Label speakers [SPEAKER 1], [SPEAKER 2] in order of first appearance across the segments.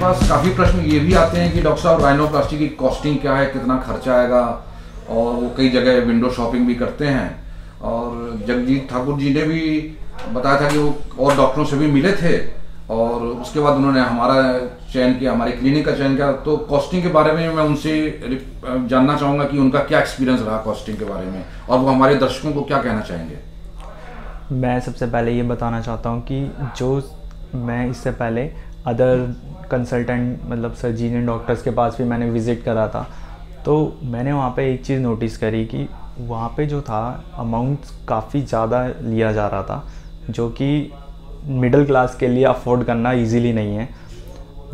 [SPEAKER 1] पास काफ़ी प्रश्न ये भी आते हैं कि डॉक्टर साहब राइनोप्लास्टी की कॉस्टिंग क्या है, कितना खर्चा आएगा? और वो कई जगह विंडो शॉपिंग भी करते हैं। और जगजीत ठाकुर जी ने भी बताया था कि वो और डॉक्टरों से भी मिले थे। और उसके बाद उन्होंने हमारा चयन किया, हमारे क्लिनिक का चयन किया। तो कॉस्टिंग के बारे में मैं उनसे जानना चाहूँगा कि उनका क्या एक्सपीरियंस रहा कॉस्टिंग के बारे में। और वो हमारे दर्शकों को क्या कहना चाहेंगे?
[SPEAKER 2] मैं सबसे पहले ये बताना चाहता हूँ कि जो मैं इससे पहले अदर कंसल्टेंट मतलब सर्जीनियन डॉक्टर्स के पास भी मैंने विज़िट करा था। तो मैंने वहाँ पे एक चीज़ नोटिस करी कि वहाँ पे जो था अमाउंट काफ़ी ज़्यादा लिया जा रहा था, जो कि मिडिल क्लास के लिए अफोर्ड करना इजीली नहीं है।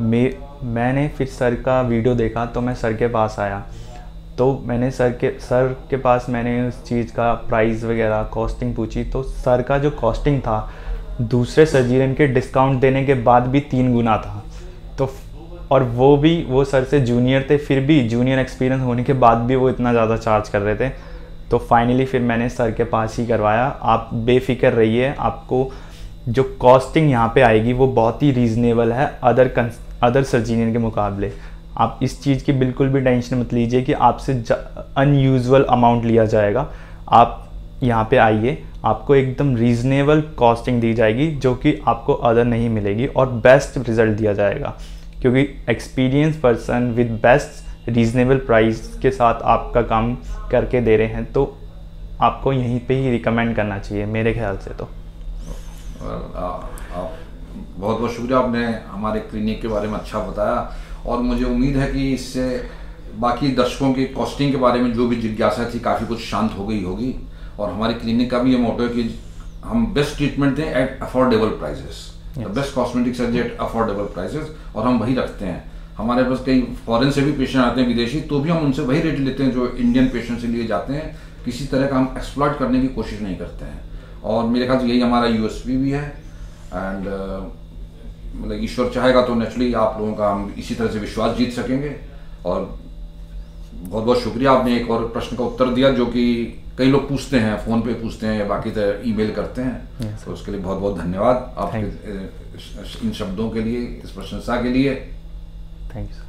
[SPEAKER 2] मे, मैंने फिर सर का वीडियो देखा तो मैं सर के पास आया। तो मैंने सर के सर के पास मैंने उस चीज़ का प्राइस वगैरह कॉस्टिंग पूछी। तो सर का जो कॉस्टिंग था दूसरे सर्जीरियन के डिस्काउंट देने के बाद भी तीन गुना था। तो और वो भी, वो सर से जूनियर थे, फिर भी जूनियर एक्सपीरियंस होने के बाद भी वो इतना ज़्यादा चार्ज कर रहे थे। तो फाइनली फिर मैंने सर के पास ही करवाया। आप बेफिक्र रहिए, आपको जो कॉस्टिंग यहाँ पे आएगी वो बहुत ही रीज़नेबल है अदर अदर सर्जीनियन के मुकाबले। आप इस चीज़ की बिल्कुल भी टेंशन मत लीजिए कि आपसे अनयूजल अमाउंट लिया जाएगा। आप यहाँ पे आइए, आपको एकदम रीज़नेबल कॉस्टिंग दी जाएगी, जो कि आपको अदर नहीं मिलेगी और बेस्ट रिज़ल्ट दिया जाएगा। क्योंकि experience person with best reasonable price के साथ आपका काम करके दे रहे हैं तो आपको यहीं पे ही रिकमेंड करना चाहिए, मेरे ख्याल से तो।
[SPEAKER 1] बहुत बहुत शुक्रिया, आपने हमारे क्लिनिक के बारे में अच्छा बताया। और मुझे उम्मीद है कि इससे बाकी दर्शकों की कॉस्टिंग के बारे में जो भी जिज्ञासा थी, काफ़ी कुछ शांत हो गई होगी। और हमारी क्लिनिक का भी ये मोटो है कि हम बेस्ट ट्रीटमेंट दें at affordable prices best cosmetic surgery at affordable prices और हम वही रखते हैं। हमारे पास कई फॉरेन से भी पेशेंट आते हैं विदेशी तो भी हम उनसे वही रेट लेते हैं जो इंडियन पेशेंट से लिए जाते हैं। किसी तरह का हम एक्सप्लॉयट करने की कोशिश नहीं करते हैं। और मेरे ख्याल से यही हमारा यूएसपी भी है। एंड uh, मतलब ईश्वर चाहेगा तो नेचुरली आप लोगों का हम इसी तरह से विश्वास जीत सकेंगे। और बहुत बहुत शुक्रिया आपने एक और प्रश्न का उत्तर दिया जो कि कई लोग पूछते हैं फ़ोन पे पूछते हैं या बाकी तरह ईमेल करते हैं। Yes, तो उसके लिए बहुत बहुत धन्यवाद। आपके इन शब्दों के लिए इस प्रशंसा के लिए।
[SPEAKER 2] Thank you